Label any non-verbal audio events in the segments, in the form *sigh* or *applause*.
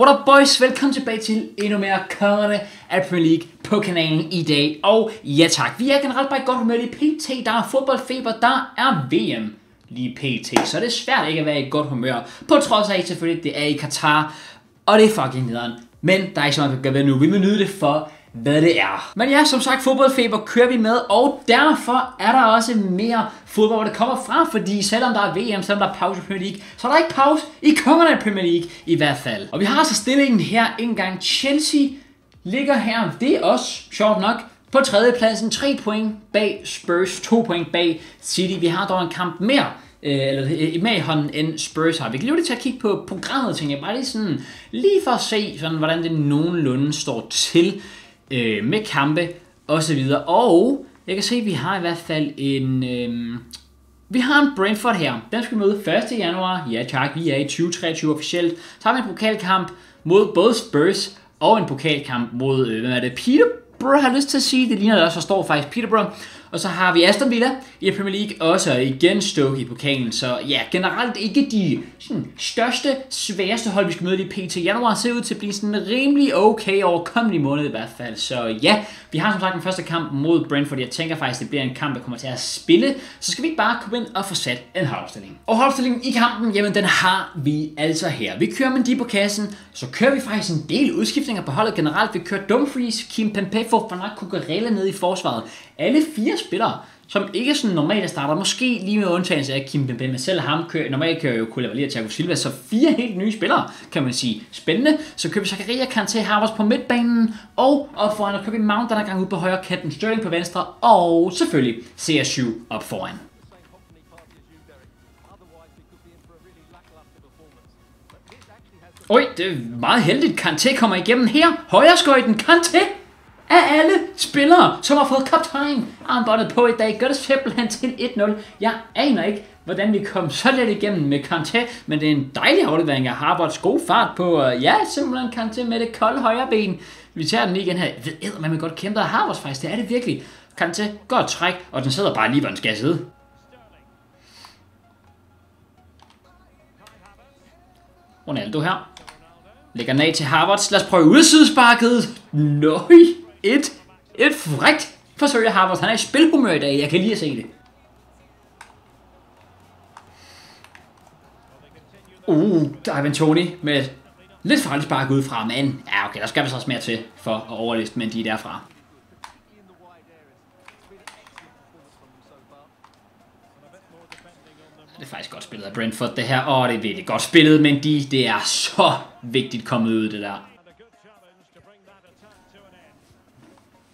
What up boys, velkommen tilbage til endnu mere kørende af Premier League på kanalen i dag. Og ja tak, vi er generelt bare i godt humør lige pt. Der er fodboldfeber, der er VM lige pt. Så det er svært ikke at være i godt humør. På trods af at selvfølgelig det er i Katar, og det er fucking nederen. Men der er ikke så meget, at gøre ved nu. Vi må nyde det for hvad det er. Men ja, som sagt, fodboldfeber kører vi med, og derfor er der også mere fodbold, hvor det kommer fra, fordi selvom der er VM, selvom der er pause i Premier League, så er der ikke pause i kongerne af Premier League i hvert fald. Og vi har så stillingen her engang. Chelsea ligger her, det er også sjovt nok, på tredjepladsen, 3 point bag Spurs, 2 point bag City. Vi har dog en kamp mere øh, eller øh, med i hånden end Spurs har. Vi kan lige lige til at kigge på programmet, tænker jeg, bare lige sådan, lige for at se, sådan, hvordan det nogenlunde står til øh, med kampe og så videre. Og jeg kan se, at vi har i hvert fald en... Øh, vi har en Brentford her. Den skal vi møde 1. januar. Ja tak, vi er i 2023 officielt. Så har vi en pokalkamp mod både Spurs og en pokalkamp mod, øh, hvad er det, Peterborough har jeg lyst til at sige. Det ligner det også, der står faktisk Peterborough. Og så har vi Aston Villa i Premier League, også igen Stoke i pokalen. Så ja, generelt ikke de sådan, største, sværeste hold, vi skal møde i PT. Januar ser ud til at blive sådan en rimelig okay overkommelig måned i hvert fald. Så ja, vi har som sagt den første kamp mod Brentford. Jeg tænker faktisk, det bliver en kamp, der kommer til at spille. Så skal vi bare komme ind og få sat en holdopstilling. Og holdopstillingen i kampen, jamen den har vi altså her. Vi kører med de på kassen, så kører vi faktisk en del udskiftninger på holdet generelt. Vi kører Dumfries, Kim Pempe, for Van ned i forsvaret. Alle fire spillere, som ikke sådan normalt starter, måske lige med undtagelse af Kim Bembe, men selv ham kører, normalt kører jo Koulibaly og Thiago Silva, så fire helt nye spillere, kan man sige. Spændende. Så køber Zakaria Kanté Harvards på midtbanen, og op foran, og køber Mount, der er gang ud på højre kanten, Sterling på venstre, og selvfølgelig CR7 op foran. Oj, det er meget heldigt. Kanté kommer igennem her. Højre skøjten. Kanté af alle spillere, som har fået kaptajn armbåndet på i dag, gør det simpelthen til 1-0. Jeg aner ikke, hvordan vi kom så let igennem med Kanté, men det er en dejlig aflevering af Harvards god fart på, øh, ja, simpelthen Kanté med det kolde højre ben. Vi tager den lige igen her. Jeg ved, man godt kæmpe af Harvards faktisk, det er det virkelig. Kanté, godt træk, og den sidder bare lige, hvor den skal sidde. Ronaldo her. Lægger den af til Harvards. Lad os prøve udsidesparket. Nøj. Et, et frækt forsøg af Harvard. Han er i spilhumør i dag. Jeg kan lige se det. Uh, der er Tony med et lidt farligt spark ud fra, men ja, okay, der skal vi så også mere til for at overliste, men de er derfra. Det er faktisk godt spillet af Brentford, det her. Åh, det er virkelig godt spillet, men de, det er så vigtigt kommet ud, det der.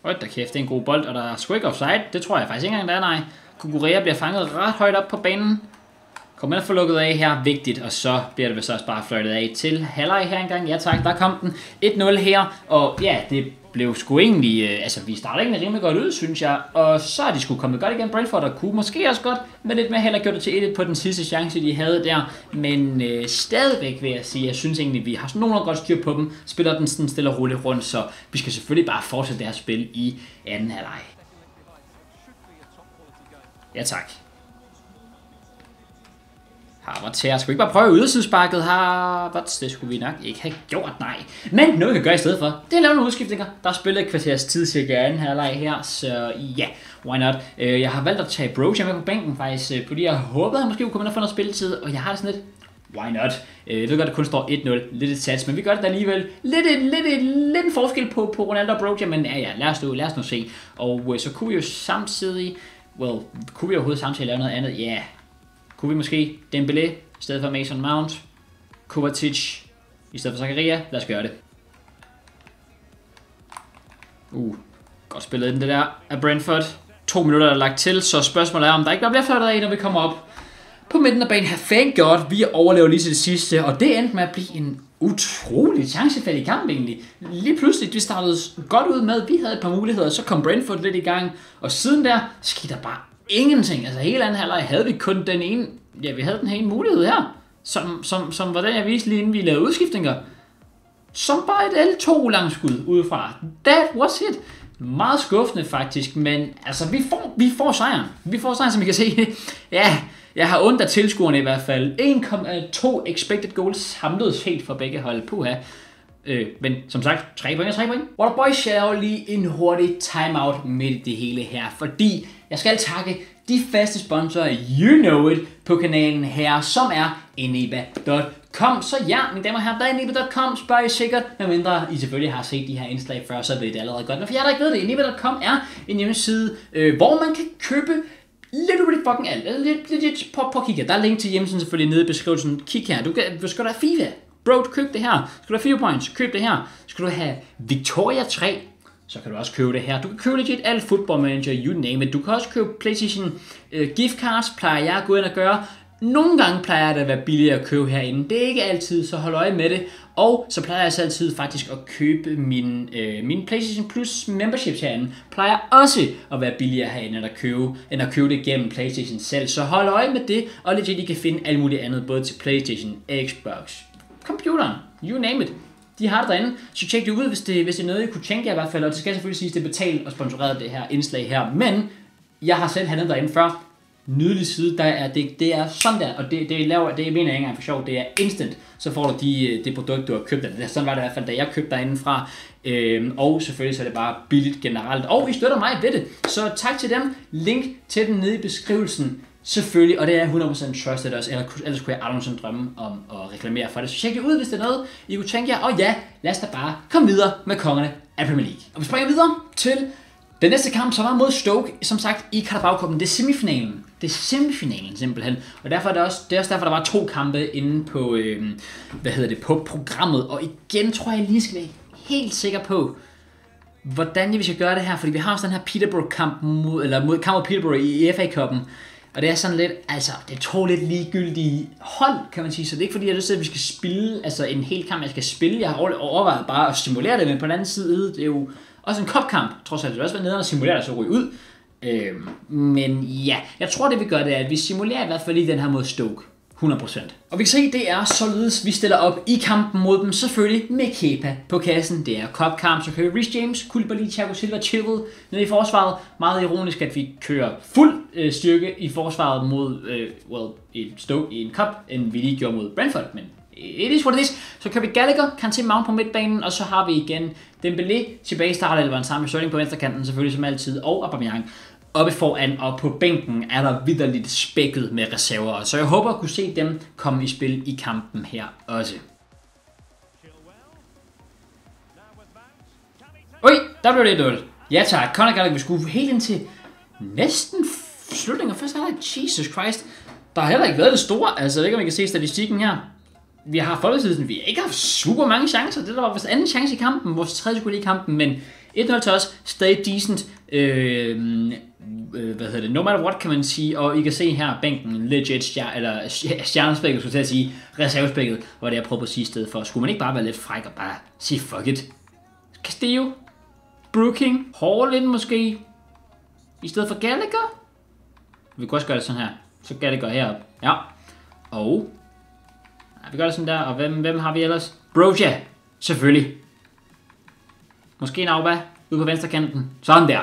Hold da kæft, det er en god bold, og der er sgu ikke offside. Det tror jeg faktisk ikke engang, der er, nej. Kukurea bliver fanget ret højt op på banen. Kommer ind og få lukket af her, vigtigt, og så bliver det vist også bare fløjtet af til halvleg her engang. Ja tak, der kom den 1-0 her, og ja, det blev sgu egentlig, øh, altså vi startede egentlig rimelig godt ud, synes jeg, og så er de sgu kommet godt igen. Brentford og kunne måske også godt med lidt mere heller gjort det til 1 på den sidste chance, de havde der, men øh, stadigvæk vil jeg sige, jeg synes egentlig, vi har sådan nogenlunde godt styr på dem, spiller den sådan stille og roligt rundt, så vi skal selvfølgelig bare fortsætte deres spil i anden halvleg. Ja tak. Harvard her. Skal vi ikke bare prøve ydersidesparket? Harvard, det skulle vi nok ikke have gjort, nej. Men noget vi kan gøre i stedet for, det er at lave nogle udskiftninger. Der er spillet et kvarters tid cirka anden halvleg her, så ja, why not. Øh, jeg har valgt at tage Broja med på bænken faktisk, øh, fordi jeg håbede, at han måske kunne komme ind og få noget spilletid, og jeg har det sådan lidt, why not? Øh, jeg ved godt, at det kun står 1-0, lidt et sats, men vi gør det alligevel. Lidt en, lidt, en, lidt en forskel på, på Ronaldo og Broja, men ja, ja, lad os nu, lad os nu se. Og så kunne vi jo samtidig, well, kunne vi overhovedet samtidig lave noget andet? Ja, yeah kunne vi måske Dembélé i stedet for Mason Mount? Kovacic i stedet for Zakaria? Lad os gøre det. Uh, godt spillet ind det der af Brentford. To minutter er lagt til, så spørgsmålet er, om der ikke bare bliver flottet af, når vi kommer op på midten af banen. Thank God, vi overlever lige til det sidste, og det endte med at blive en utrolig chancefattig kamp egentlig. Lige pludselig, vi startede godt ud med, vi havde et par muligheder, så kom Brentford lidt i gang, og siden der skete der bare ingenting. Altså hele anden halvleg havde vi kun den ene, ja vi havde den her ene mulighed her, som, som, som var den jeg viste lige inden vi lavede udskiftninger. Som bare et L2 langskud udefra. That was it. Meget skuffende faktisk, men altså vi får, vi får sejren. Vi får sejren, som I kan se. *laughs* ja, jeg har ondt af tilskuerne i hvert fald. 1,2 expected goals samlet set for begge hold. Puha. Øh, men som sagt, 3 point og 3 point. Waterboy shall lige en hurtig timeout midt i det hele her, fordi jeg skal takke de faste sponsorer, you know it, på kanalen her, som er eneba.com. Så ja, mine damer og herrer, der er eneba.com, spørger I sikkert, medmindre I selvfølgelig har set de her indslag før, så ved I det allerede godt. Men for jer, der ikke ved det, eneba.com er en hjemmeside, øh, hvor man kan købe literally fucking alt. Lidt, lidt, lidt, på, på kigge. Der er link til hjemmesiden selvfølgelig nede i beskrivelsen. Kig her. Du kan, du skal der have FIFA. Bro, køb det her. Skal du have FIFA points? Køb det her. Skal du have Victoria 3? Så kan du også købe det her. Du kan købe legit alt Football Manager, you name it. Du kan også købe PlayStation uh, gift cards, plejer jeg at gå ind og gøre. Nogle gange plejer det at være billigere at købe herinde. Det er ikke altid, så hold øje med det. Og så plejer jeg så altid faktisk at købe min, øh, min PlayStation Plus memberships herinde. Plejer også at være billigere herinde end at købe, end at købe det gennem PlayStation selv. Så hold øje med det, og legit I kan finde alt muligt andet, både til PlayStation, Xbox, computeren, you name it. De har det derinde, så tjek det ud, hvis det, hvis det er noget, I kunne tænke jer i hvert fald. Og det skal selvfølgelig sige, at det er betalt og sponsoreret det her indslag her. Men jeg har selv handlet derinde før nydelig side, der er, det, det er sådan der, og det, det, laver, det mener jeg ikke engang for sjov, det er instant, så får du de, øh, det produkt, du har købt. Det, sådan var det i hvert fald, da jeg købte derinde fra. Øhm, og selvfølgelig så er det bare billigt generelt. Og I støtter mig ved det, så tak til dem. Link til den nede i beskrivelsen. Selvfølgelig, og det er 100% trusted også, ellers kunne jeg aldrig nogensinde drømme om at reklamere for det. Så tjek det ud, hvis det er noget, I kunne tænke jer. Og ja, lad os da bare komme videre med kongerne af Premier League. Og vi springer videre til den næste kamp, så var mod Stoke, som sagt, i Carabao det er semifinalen. Det er semifinalen simpelthen. Og derfor er det også, det er også derfor, der var to kampe inde på, øh, hvad hedder det, på programmet. Og igen tror jeg lige skal være helt sikker på, hvordan vi skal gøre det her. Fordi vi har også den her Peterborough-kamp mod, eller mod kamp mod Peterborough i FA-koppen. Og det er sådan lidt, altså, det er to lidt ligegyldige hold, kan man sige. Så det er ikke fordi, jeg har lyst til, at vi skal spille, altså en hel kamp, jeg skal spille. Jeg har overvejet bare at simulere det, men på den anden side, det er jo også en kopkamp, trods alt. Det vil også være nede og simulere, så ryge ud. Øhm, men ja, jeg tror det vi gør, det er, at vi simulerer i hvert fald lige den her mod Stoke. 100%. Og vi kan se, det er således, vi stiller op i kampen mod dem, selvfølgelig med Kepa på kassen. Det er kopkamp, så kører Rich James, Kulibali, Thiago Silva, Chilwell nede i forsvaret. Meget ironisk, at vi kører fuld øh, styrke i forsvaret mod, øh, well, et Stoke i en Cup, end vi lige gjorde mod Brentford, men it is what it is. Så kører vi Gallagher, Kanté Mount på midtbanen, og så har vi igen Dembélé tilbage i startelveren sammen med Sterling på venstrekanten, selvfølgelig som altid, og Aubameyang oppe foran, og på bænken er der vidderligt spækket med reserver. Så jeg håber at kunne se dem komme i spil i kampen her også. Oj, der blev det 0. Ja tak, Conor Gallagher, vi skulle helt ind til næsten slutningen af første halvleg. Jesus Christ. Der har heller ikke været det store. Altså, jeg ved ikke, om I kan se statistikken her vi har folketiden, vi har ikke haft super mange chancer. Det der var vores anden chance i kampen, vores tredje skulle i kampen, men 1-0 til os, stadig decent. Øh, øh, hvad hedder det, no matter what kan man sige, og I kan se her bænken, legit stjer, eller stjernespækket, skulle jeg sige, reservespækket, hvor det er prøvet på sidste sted for. Skulle man ikke bare være lidt fræk og bare sige fuck it? Castillo, Brooking, Haaland måske, i stedet for Gallagher? Vi kunne også gøre det sådan her. Så Gallagher herop. Ja. Og Ja, vi gør det sådan der, og hvem, hvem har vi ellers? Broja, selvfølgelig. Måske en Auba ude på venstre kanten. Sådan der.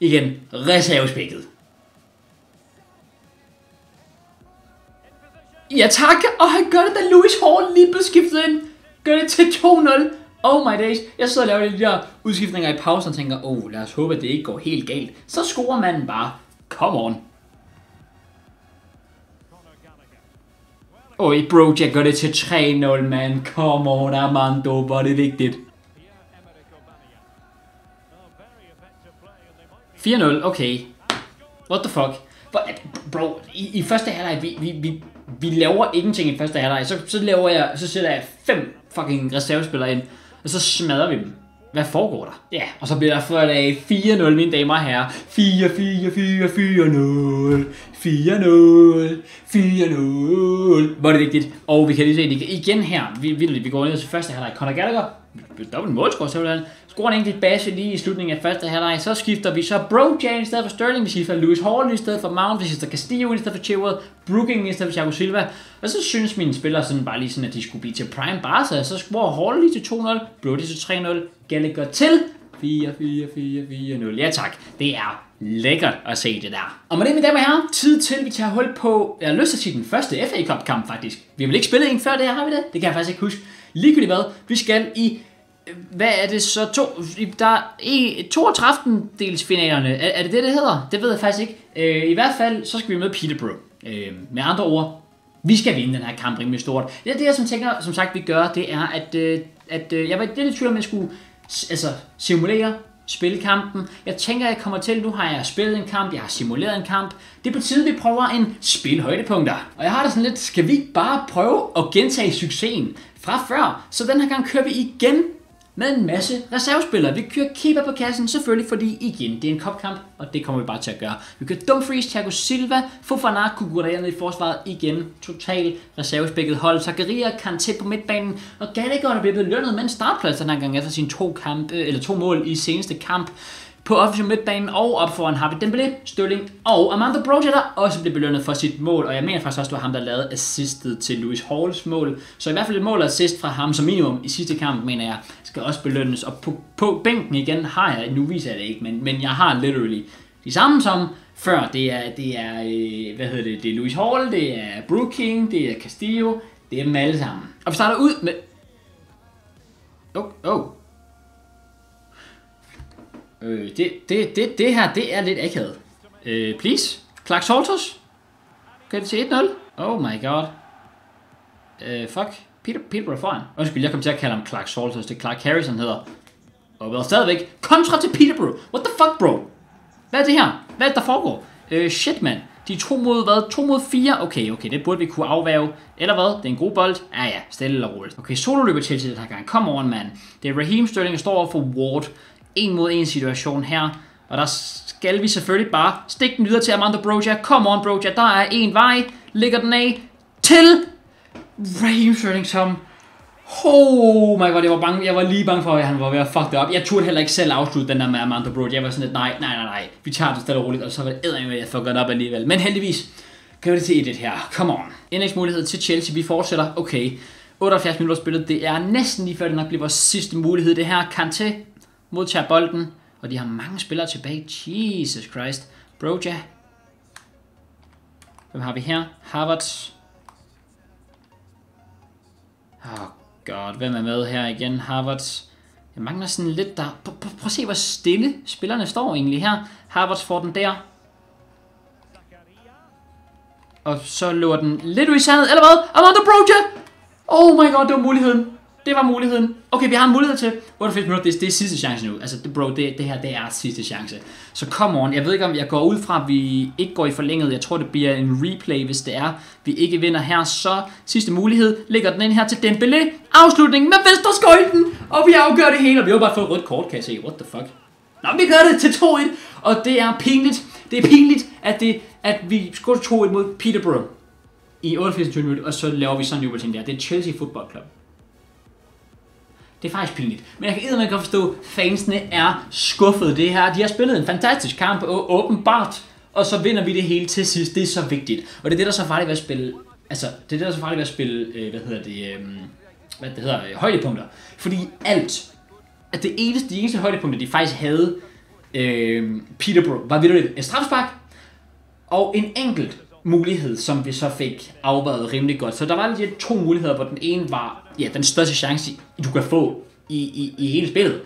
Igen, reservespækket. Ja tak, og han gør det, da Louis Hall lige blev skiftet ind. Gør det til 2-0. Oh my days. Jeg sidder og laver de der udskiftninger i pausen og tænker, oh, lad os håbe, at det ikke går helt galt. Så scorer manden bare. Come on. Oj, bro, jeg gør det til 3-0, man. Come on, Armando, hvor er det vigtigt. 4-0, okay. What the fuck? Bro, i, i første halvleg, vi, vi, vi, vi laver ingenting i første halvleg. Så, så laver jeg, så sætter jeg fem fucking reservespillere ind, og så smadrer vi dem. Hvad foregår der? Ja, og så bliver der ført af 4-0, mine damer og herrer. 4, 4, 4-0. Var det vigtigt. Og vi kan lige se det igen her. Vi, vi, vi går ned til første halvleg. Conor Gallagher, dobbelt målscore simpelthen. Scorer en enkelt base lige i slutningen af første halvleg. Så skifter vi så Bro Jane i stedet for Sterling. Vi skifter Lewis Hall i stedet for Mount. Vi skifter Castillo i stedet for Chilwell. Brooking i stedet for Thiago Silva. Og så synes mine spillere sådan bare lige sådan, at de skulle blive til Prime Barca. Så scorer Hall lige til 2-0. Brody til 3-0. Gallagher til 4, 4, 4, 4, 0. Ja tak, det er lækkert at se det der. Og med det, mine damer og herrer, tid til, at vi tager hul på, jeg har lyst til at sige den første FA Cup kamp faktisk. Vi har vel ikke spillet en før det her, har vi det? Det kan jeg faktisk ikke huske. Ligegyldigt hvad, vi skal i øh, hvad er det så? To, der er i 32. dels finalerne. Er, er, det det, det hedder? Det ved jeg faktisk ikke. Øh, I hvert fald, så skal vi med Peterborough. Øh, med andre ord, vi skal vinde den her kamp rimelig stort. Det det, jeg som tænker, som sagt, vi gør, det er, at, øh, at øh, jeg var lidt i tvivl om, jeg skulle altså, simulere spille kampen. Jeg tænker, jeg kommer til, nu har jeg spillet en kamp, jeg har simuleret en kamp. Det er på tide, vi prøver en spilhøjdepunkter. Og jeg har det sådan lidt, skal vi bare prøve at gentage succesen fra før? Så den her gang kører vi igen med en masse reservespillere. Vi kører keeper på kassen, selvfølgelig, fordi igen, det er en kopkamp, og det kommer vi bare til at gøre. Vi kører Dumfries, Thiago Silva, Fofana, Kukuraya i forsvaret, igen, total reservespækket hold. Zakaria, Kanté på midtbanen, og Gallagher er bliver lønnet med en startplads den her gang efter sine to, kamp, øh, eller to mål i seneste kamp på offensiv midtbanen og op foran Harvey Dembélé, Sterling og Amanda Broja, der også blev belønnet for sit mål. Og jeg mener faktisk også, at det var ham, der lavede assistet til Louis Halls mål. Så i hvert fald et mål og assist fra ham som minimum i sidste kamp, mener jeg, skal også belønnes. Og på, på bænken igen har jeg, nu viser jeg det ikke, men, men jeg har literally de samme som før. Det er, det er, øh, hvad hedder det, det er Louis Hall, det er Brooking, det er Castillo, det er dem alle sammen. Og vi starter ud med... Oh, oh, Øh, det, det, det, det her, det er lidt akavet. Øh, please. Clark Salters. Gør det til 1-0. Oh my god. Øh, fuck. Peter, Peter foran. Undskyld, jeg kom til at kalde ham Clark Salters. Det er Clark Harrison hedder. Og vel stadigvæk. Kontra til Peterborough. What the fuck, bro? Hvad er det her? Hvad er det, der foregår? Øh, shit, man. De er to mod hvad? To mod fire? Okay, okay, det burde vi kunne afværge. Eller hvad? Det er en god bold. Ja, ja, stille og roligt. Okay, solo løber til den her gang. Kom on, man. Det er Raheem Sterling, der står over for Ward en mod en situation her. Og der skal vi selvfølgelig bare stikke den videre til Amanda Broja. Come on, Broja. Der er en vej. Ligger den af til Raheem Sterling, som... Oh my god, jeg var, bange, jeg var lige bange for, at han var ved at fuck det op. Jeg turde heller ikke selv afslutte den der med Amanda Broja. Jeg var sådan lidt, nej, nej, nej, nej. Vi tager det stille og roligt, og så var det eddermame, at jeg fucker det op alligevel. Men heldigvis gør det til 1 her. Come on. Indlægsmulighed til Chelsea. Vi fortsætter. Okay. 78 minutter spillet. Det er næsten lige før det nok bliver vores sidste mulighed. Det her Kanté modtager bolden, og de har mange spillere tilbage. Jesus Christ. Broja. Hvem har vi her? Harvard. Oh god, hvem er med her igen? Harvard. Jeg mangler sådan lidt der. Prøv, prøv, prøv at se, hvor stille spillerne står egentlig her. Harvard får den der. Og så løber den lidt ud i sandet, eller hvad? Amanda Broja! Oh my god, det var muligheden. Det var muligheden. Okay, vi har en mulighed til 88 minutter. Det, det er sidste chance nu. Altså, bro, det, det her det er sidste chance. Så come on. Jeg ved ikke, om jeg går ud fra, at vi ikke går i forlænget. Jeg tror, det bliver en replay, hvis det er. Vi ikke vinder her. Så sidste mulighed. Ligger den ind her til Dembélé. Afslutning med venstre skøjten. Og vi afgør det hele. Og vi har bare fået rødt kort, kan jeg se. What the fuck? Nå, vi gør det til 2-1. Og det er pinligt. Det er pinligt, at, det, at vi scorer 2-1 mod Peterborough i 88 minutter, og så laver vi sådan en jubelting der. Det er Chelsea Football Club. Det er faktisk pinligt. Men jeg kan ikke godt forstå, at fansene er skuffet det her. De har spillet en fantastisk kamp, og åbenbart, og så vinder vi det hele til sidst. Det er så vigtigt. Og det er det, der er så farligt ved at spille, altså, det er det, der er så farligt ved at spille, øh, hvad hedder det, øh, hvad det hedder, øh, højdepunkter. Fordi alt, at det eneste, de eneste højdepunkter, de faktisk havde, øh, Peterborough, var videre en strafspark, og en enkelt mulighed, som vi så fik afvejet rimelig godt. Så der var lige to muligheder, hvor den ene var ja, den største chance, du kan få i, i, i hele spillet.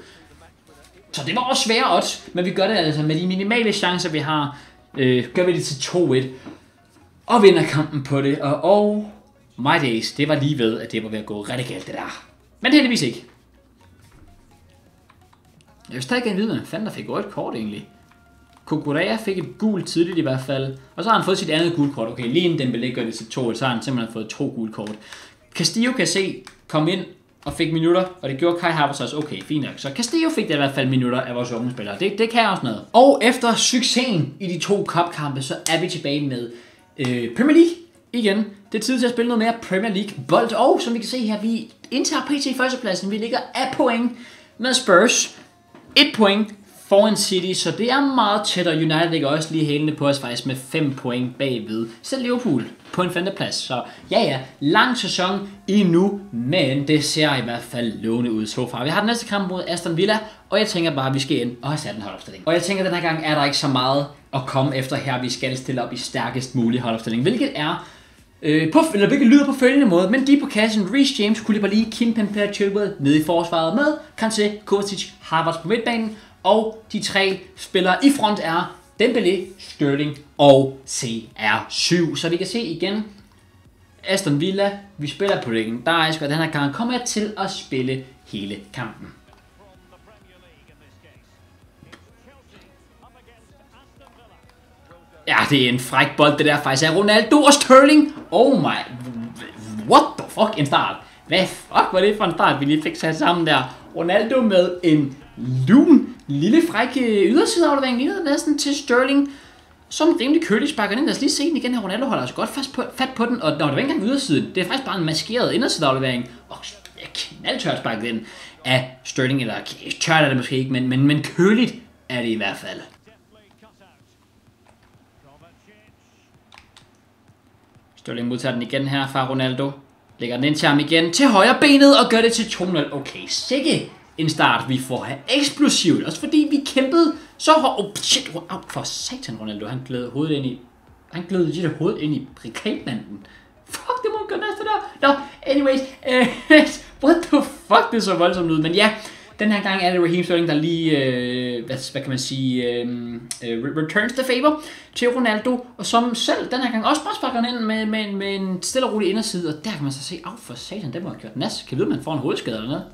Så det var også svære odds, men vi gør det altså med de minimale chancer, vi har. Øh, gør vi det til 2-1 og vinder kampen på det. Og oh my days, det var lige ved, at det var ved at gå rigtig galt det der. Men heldigvis ikke. Jeg vil stadig gerne vide, hvad fanden der fik rødt kort egentlig. Kukurea fik et gult tidligt i hvert fald. Og så har han fået sit andet gult kort. Okay, lige inden Dembélé gør det til to, så har han simpelthen fået to gule kort. Castillo kan se, kom ind og fik minutter, og det gjorde Kai Havertz også. Okay, fint nok. Så Castillo fik det i hvert fald minutter af vores unge spillere. Det, det kan også noget. Og efter succesen i de to kopkampe, så er vi tilbage med øh, Premier League igen. Det er tid til at spille noget mere Premier League bold. Og som vi kan se her, vi indtager PT i førstepladsen. Vi ligger af point med Spurs. Et point foran City, så det er meget tæt, og United ligger også lige hælende på os faktisk med 5 point bagved. Selv Liverpool på en femteplads, så ja ja, lang sæson endnu, men det ser i hvert fald lovende ud så far. Vi har den næste kamp mod Aston Villa, og jeg tænker bare, at vi skal ind og have sat en holdopstilling. Og jeg tænker, at den her gang er der ikke så meget at komme efter her. Vi skal stille op i stærkest mulig holdopstilling, hvilket er Øh, på, eller hvilket lyder på følgende måde, men de på kassen, Reece James, Koulibaly, Kim Pemper, Chilwell nede i forsvaret med, Kanté, Kovacic, Harvards på midtbanen, og de tre spillere i front er Dembélé, Sterling og CR7. Så vi kan se igen, Aston Villa, vi spiller på legendarisk, og den her gang kommer jeg til at spille hele kampen. Ja, det er en fræk bold, det der faktisk er Ronaldo og Sterling. Oh my... What the fuck, en start. Hvad fuck var det for en start, vi lige fik sat sammen der. Ronaldo med en lun lille fræk øh, ydersideaflevering, lignede næsten til Sterling som rimelig kølig sparker den. Lad os lige se den igen her. Ronaldo holder altså godt fast på, fat på den, og når det var ikke engang ydersiden. Det er faktisk bare en maskeret indersideaflevering. Og knaldtørt sparket den af Sterling, eller tørt er det måske ikke, men, men, men køligt er det i hvert fald. Sterling modtager den igen her fra Ronaldo. Lægger den ind til ham igen til højre benet og gør det til 2-0. Okay, sikke en start, vi får her. Eksplosivt. Også fordi vi kæmpede så hårdt. Oh, shit, wow, for satan, Ronaldo. Han glæder hovedet ind i... Han glæder lidt hovedet ind i brikatmanden. Fuck, det må han gøre næste der. Nå, no, anyways. Uh, *laughs* what the fuck, det er så voldsomt ud. Men ja, den her gang er det Raheem Sterling, der lige, øh, hvad, hvad kan man sige, øh, øh, returns the favor til Ronaldo, og som selv den her gang også bare sparker ind med, med, med en stille og rolig inderside, og der kan man så se, af for satan, den må have gjort nas. Kan vi vide, man får en hovedskade eller noget?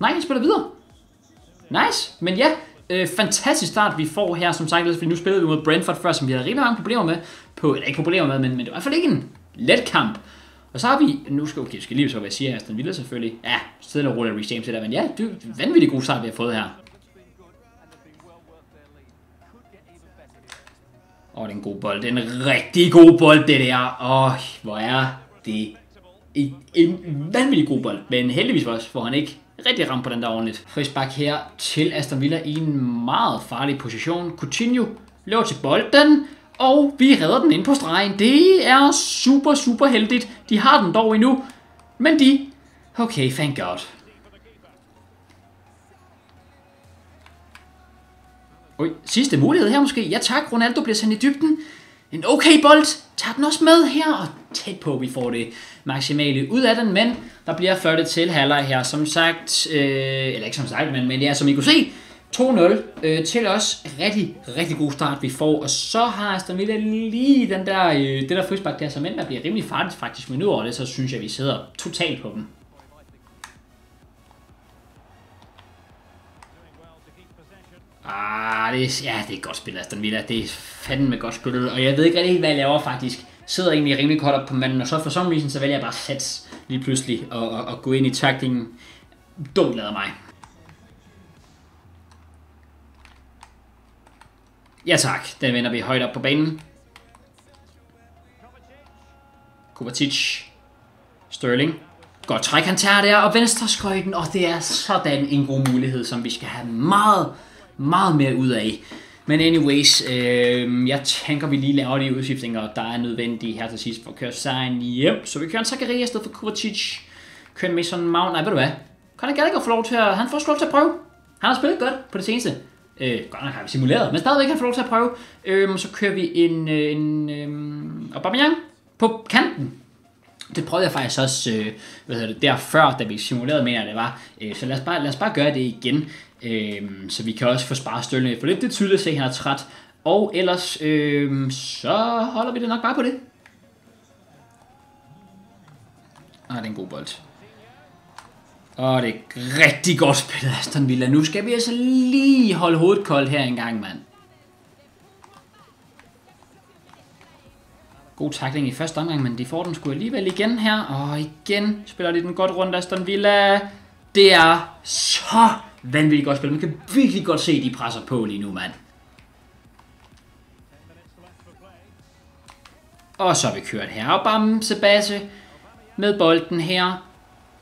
Nej, jeg spiller videre. Nice, men ja, øh, fantastisk start vi får her, som sagt, fordi nu spillede vi mod Brentford før, som vi havde rigtig mange problemer med, på, eller ikke problemer med, men, men det var i hvert fald ikke en let kamp. Og så har vi, nu skal, okay, skal lige så, hvad jeg siger, Aston Villa selvfølgelig. Ja, stille og roligt Reece James der, men ja, det er vanvittigt god start, vi har fået her. Åh, oh, det er en god bold. Det er en rigtig god bold, det der. Åh, oh, hvor er det en, en vanvittig god bold. Men heldigvis også får han ikke rigtig ramt på den der ordentligt. Frisbak her til Aston Villa i en meget farlig position. Coutinho løber til bolden, og vi redder den ind på stregen. Det er super, super heldigt. De har den dog endnu, men de... Okay, thank god. Oj, sidste mulighed her måske. Ja tak, Ronaldo bliver sendt i dybden. En okay bold. Tag den også med her. Og tæt på, vi får det maksimale ud af den. Men der bliver ført til halvleg her. Som sagt, øh, eller ikke som sagt, men, men ja, som I kunne se, 2-0 øh, til os. Rigtig, rigtig god start, vi får. Og så har Aston Villa lige den der, øh, det der frisbak der, som ender bliver rimelig farligt faktisk. Men nu over det, så synes jeg, vi sidder totalt på dem. Ah, det er, ja, det er godt spillet, Aston Villa. Det er fandme godt spillet. Og jeg ved ikke rigtig, hvad jeg laver faktisk. Sidder egentlig rimelig godt op på manden, og så for some reason, så vælger jeg bare at sætte lige pludselig og, og, og gå ind i taktingen. Dumt lader mig. Ja tak, den vender vi højt op på banen. Kovacic. Sterling. Godt træk, han tager der, og venstre skøjten, og det er sådan en god mulighed, som vi skal have meget, meget mere ud af. Men anyways, øh, jeg tænker, vi lige laver de udskiftninger, der er nødvendige her til sidst for at køre sejren hjem. Så vi kører en Zakaria i stedet for Kovacic. Kører en Mason Mount. Nej, ved du hvad? Conor Gallagher får lov til at, han får lov til at prøve. Han har spillet godt på det seneste. Øh, godt nok har vi simuleret, men stadigvæk han få lov til at prøve. Øh, så kører vi en, øh, en, en øh, Aubameyang på kanten. Det prøvede jeg faktisk også øh, hvad hedder det, der før, da vi simulerede, mener jeg det var. Øh, så lad os, bare, lad os bare gøre det igen, øh, så vi kan også få sparet støvlen For lidt det er tydeligt at se, at han er træt. Og ellers, øh, så holder vi det nok bare på det. Ah, det er en god bold. Og det er rigtig godt spillet, Aston Villa. Nu skal vi altså lige holde hovedet koldt her en gang, mand. God takling i første omgang, men de får den sgu alligevel igen her. Og igen spiller de den godt rundt, Aston Villa. Det er så vanvittigt godt spil. Man kan virkelig godt se, at de presser på lige nu, mand. Og så er vi kørt her. Og bam, Sebastian med bolden her.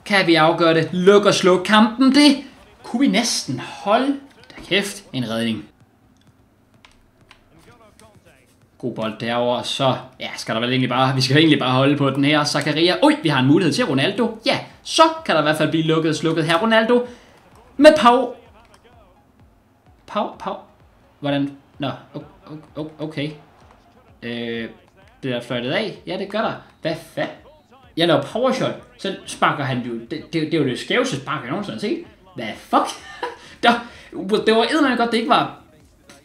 Kan vi afgøre det? Luk og sluk kampen. Det kunne vi næsten. Hold da kæft. En redning. God bold derover, så ja, skal der vel egentlig bare, vi skal egentlig bare holde på den her. Zakaria, oj, vi har en mulighed til Ronaldo. Ja, så kan der i hvert fald blive lukket og slukket her. Ronaldo med Pau. Pau, Pau. Hvordan? Nå, okay. Øh, det der fløjtet af. Ja, det gør der. Hvad fanden? Jeg laver powershot, så sparker han jo, det, det, det er jo det skæveste spark, jeg nogensinde har set. Hvad fuck? *laughs* der, det var eddermame godt, det ikke var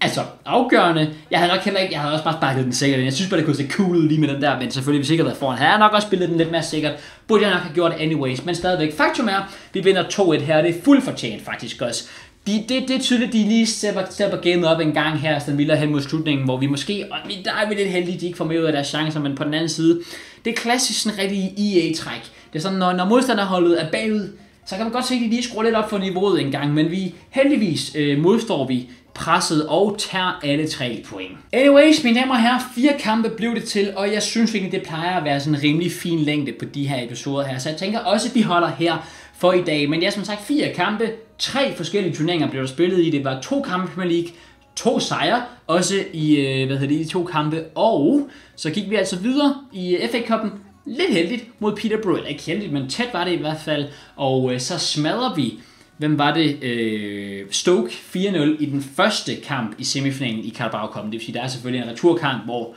altså, afgørende. Jeg havde nok heller ikke, jeg havde også bare sparket den sikkert. Jeg synes bare, det kunne se cool ud lige med den der, men selvfølgelig, hvis ikke havde været foran, havde jeg nok også spillet den lidt mere sikkert. Burde jeg nok have gjort det anyways, men stadigvæk. Faktum er, vi vinder 2-1 her, det er fuldt fortjent faktisk også. De, det, det er tydeligt, de lige stepper, stepper gamet op en gang her, Aston Villa hen mod slutningen, hvor vi måske, og der er vi lidt heldige, de ikke får med ud af deres chancer, men på den anden side, det er klassisk sådan rigtig EA-træk. Det er sådan, når, når modstanderholdet er bagud, så kan man godt se, at de lige skruer lidt op for niveauet en gang, men vi heldigvis øh, modstår vi presset og tager alle tre point. Anyways, mine damer og herrer, fire kampe blev det til, og jeg synes egentlig, det plejer at være sådan en rimelig fin længde på de her episoder her, så jeg tænker også, at vi holder her for i dag. Men jeg som sagt fire kampe, tre forskellige turneringer blev der spillet i. Det var to kampe i Premier League, to sejre, også i, øh, hvad hedder det, i to kampe, og så gik vi altså videre i øh, FA Cup'en, lidt heldigt mod Peterborough, ikke heldigt, men tæt var det i hvert fald, og øh, så smadrer vi hvem var det? Øh, Stoke 4-0 i den første kamp i semifinalen i Carabao Cup. Det vil sige, der er selvfølgelig en returkamp, hvor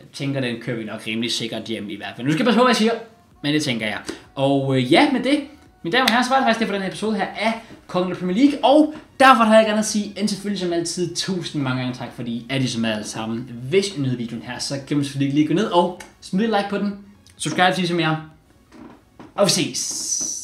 jeg tænker, den kører vi nok rimelig sikkert hjem i hvert fald. Nu skal jeg passe på, hvad jeg siger, men det tænker jeg. Og øh, ja, med det, mine damer og herrer, så var det faktisk det for den her episode her af Kongen Premier League. Og derfor har jeg gerne at sige, en selvfølgelig som altid, tusind mange gange tak, fordi I er som alle sammen. Hvis I nyder videoen her, så kan man selvfølgelig lige gå ned og smide like på den. Subscribe til som jeg. Og vi ses.